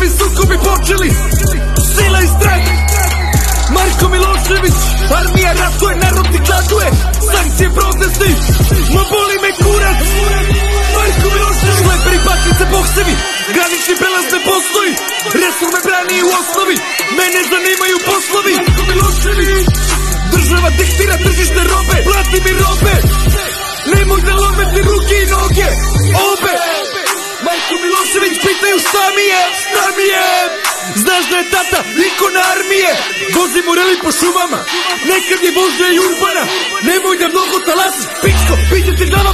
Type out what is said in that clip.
krvavi sukobi počeli. Sila i strah. Marko Milošević Armija ratuje, narod ti gladuje. Sankcije, protesti. Ma boli me kurac. Marko Milošević Šleperi, baknice, boksevi Granični prelaz ne postoji. Resur me brani u osnovi. Mene zanimaju poslovi. Marko Milošević. Država diktira tržište Marko Milošević pitaju šta mi je? Šta mi je? Znaš da je tata ikon armije. Vozi moreli po šumama. Nekad je vožnja i urbana. Nemoj da mnogo talasiš Pičko, piće ti glava